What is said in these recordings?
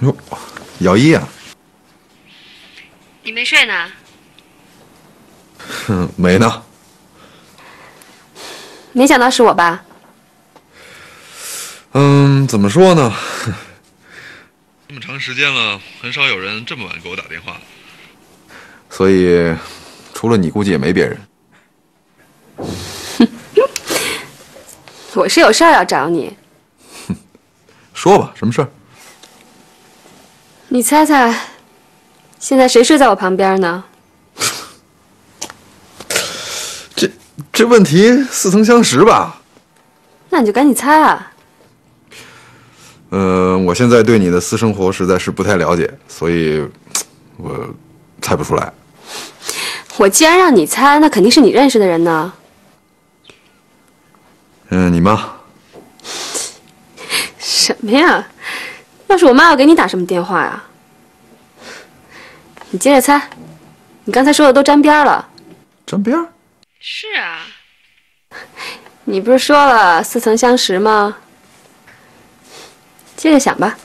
哟，姚一啊，你没睡呢？哼，没呢。没想到是我吧？嗯，怎么说呢？这么长时间了，很少有人这么晚给我打电话，所以除了你，估计也没别人。我是有事儿要找你。哼说吧，什么事儿？你猜猜，现在谁睡在我旁边呢？这这问题似曾相识吧？那你就赶紧猜啊！嗯，我现在对你的私生活实在是不太了解，所以我猜不出来。我既然让你猜，那肯定是你认识的人呢。嗯，你妈。什么呀？要是我妈要给你打什么电话呀？你接着猜，你刚才说的都沾边了。沾边？是啊。你不是说了似曾相识吗？接着想吧。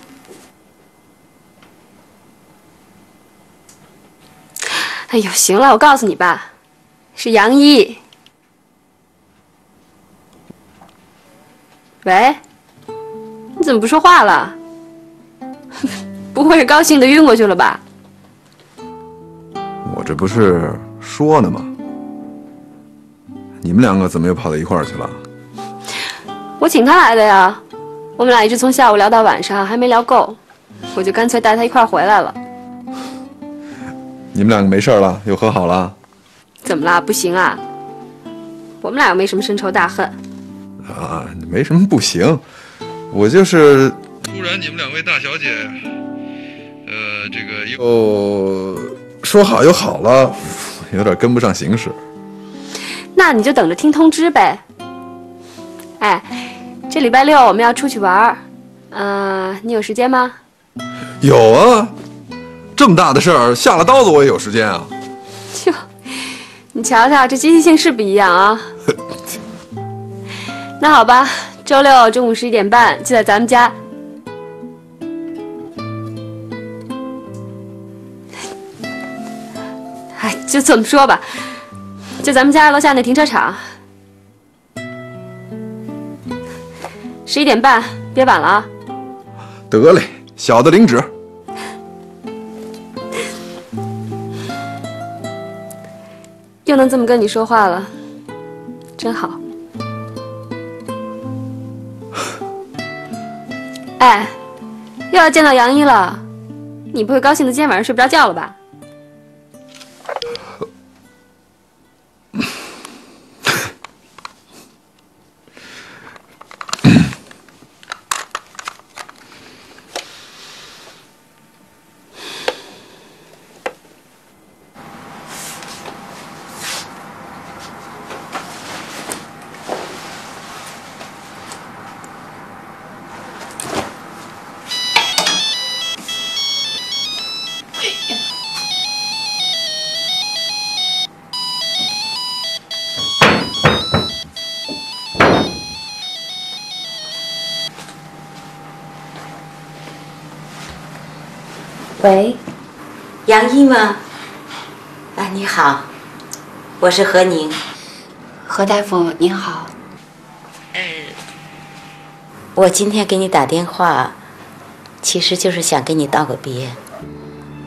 哎呦，行了，我告诉你吧，是杨一。喂，你怎么不说话了？不会是高兴的晕过去了吧？我这不是说呢吗？你们两个怎么又跑到一块儿去了？我请他来的呀。我们俩一直从下午聊到晚上，还没聊够，我就干脆带他一块儿回来了。你们两个没事了，又和好了？怎么啦？不行啊？我们俩又没什么深仇大恨。啊，没什么不行，我就是突然你们两位大小姐，呃，这个又说好又好了，有点跟不上形势。那你就等着听通知呗。哎，这礼拜六我们要出去玩儿，嗯，你有时间吗？有啊，这么大的事儿，下了刀子我也有时间啊。哟，你瞧瞧，这积极性是不一样啊。那好吧，周六中午十一点半就在咱们家。哎，就这么说吧，就咱们家楼下那停车场。十一点半，别晚了啊！得嘞，小的领旨。又能这么跟你说话了，真好。哎，又要见到杨一了，你不会高兴的今天晚上睡不着觉了吧？喂，杨一吗？啊，你好，我是何宁。何大夫您好。呃，我今天给你打电话，其实就是想跟你道个别。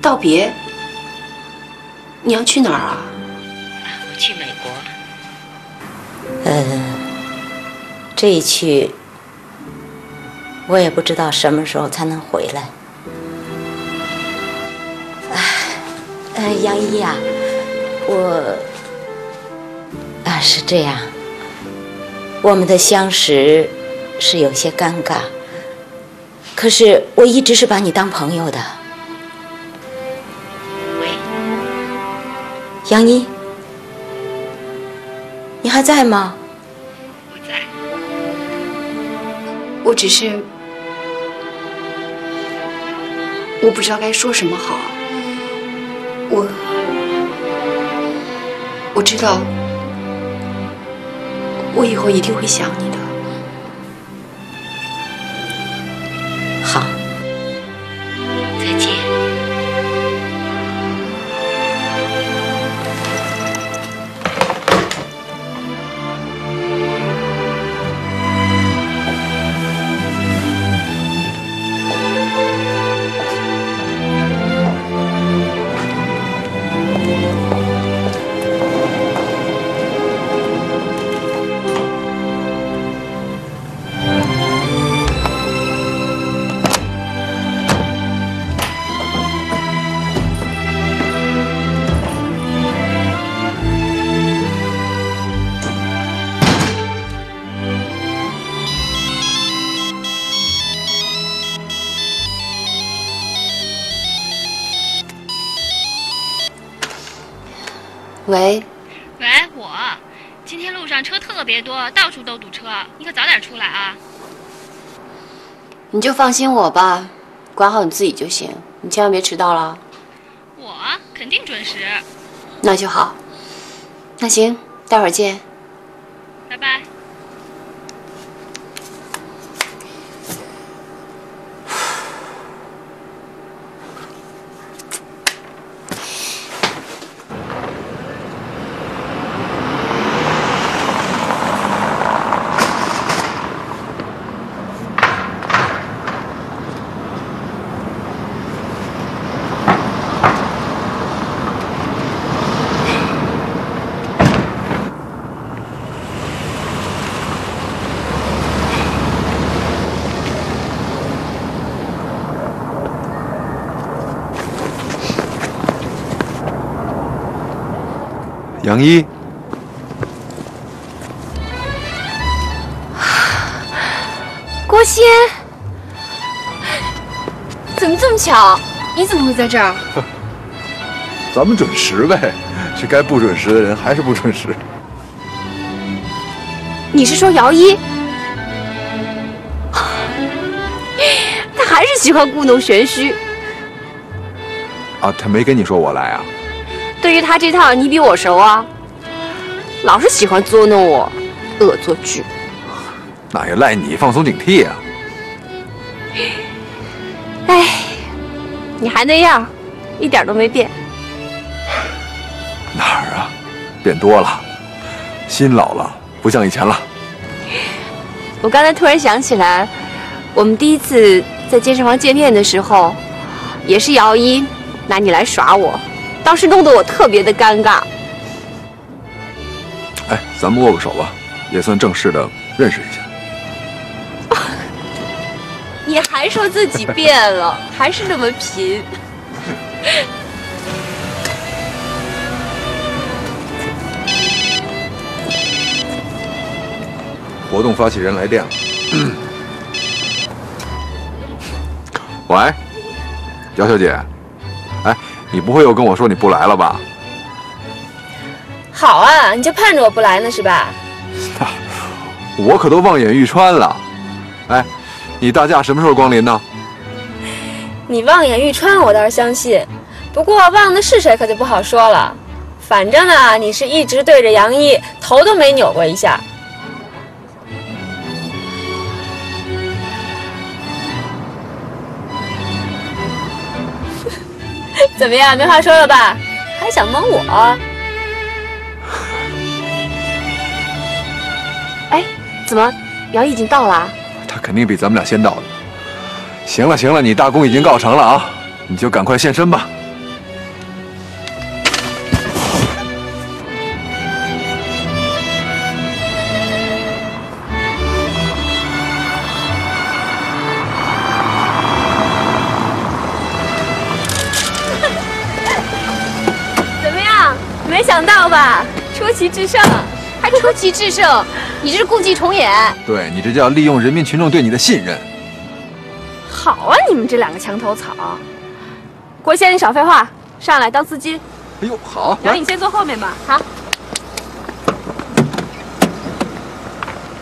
道别？你要去哪儿啊？我去美国。呃，这一去，我也不知道什么时候才能回来。呃，杨一呀，我啊是这样，我们的相识是有些尴尬，可是我一直是把你当朋友的。喂，杨一，你还在吗？我在，我只是我不知道该说什么好。我知道，我以后一定会想你的。喂，喂，我今天路上车特别多，到处都堵车，你可早点出来啊！你就放心我吧，管好你自己就行，你千万别迟到了。我肯定准时，那就好。那行，待会儿见。拜拜。杨一，郭鑫，怎么这么巧？你怎么会在这儿？咱们准时呗，这该不准时的人还是不准时。你是说姚一？他还是喜欢故弄玄虚。啊，他没跟你说我来啊？对于他这套，你比我熟啊。老是喜欢捉弄我，恶作剧。那也赖你放松警惕啊！哎，你还那样，一点都没变。哪儿啊？变多了，心老了，不像以前了。我刚才突然想起来，我们第一次在健身房见面的时候，也是姚一拿你来耍我，当时弄得我特别的尴尬。哎，咱们握个手吧，也算正式的认识一下。你还说自己变了，还是那么贫。活动发起人来电了。喂，姚小姐，哎，你不会又跟我说你不来了吧？好啊，你就盼着我不来呢是吧？我可都望眼欲穿了。哎，你大驾什么时候光临呢？你望眼欲穿，我倒是相信，不过望的是谁可就不好说了。反正呢，你是一直对着杨一，头都没扭过一下。怎么样，没话说了吧？还想蒙我？哎，怎么，姚已经到了？他肯定比咱们俩先到的。行了行了，你大功已经告成了啊，你就赶快现身吧。想到吧？出奇制胜，还出奇制胜，你这是故伎重演。对你这叫利用人民群众对你的信任。好啊，你们这两个墙头草。郭先生，少废话，上来当司机。哎呦，好，然后你先坐后面吧。好。